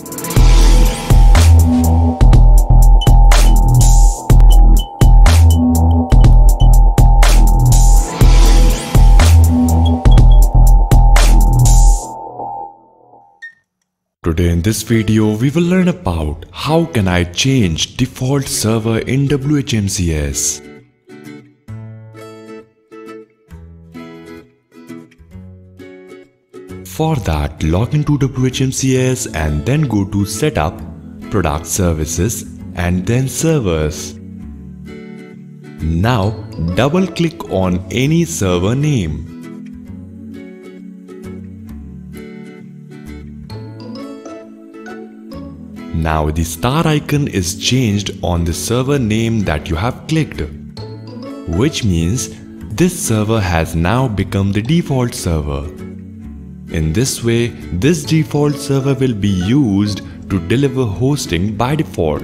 Today in this video we will learn about how can I change default server in WHMCS. For that log into WHMCS and then go to setup, product services and then servers. Now double click on any server name. Now the star icon is changed on the server name that you have clicked. Which means this server has now become the default server. In this way, this default server will be used to deliver hosting by default.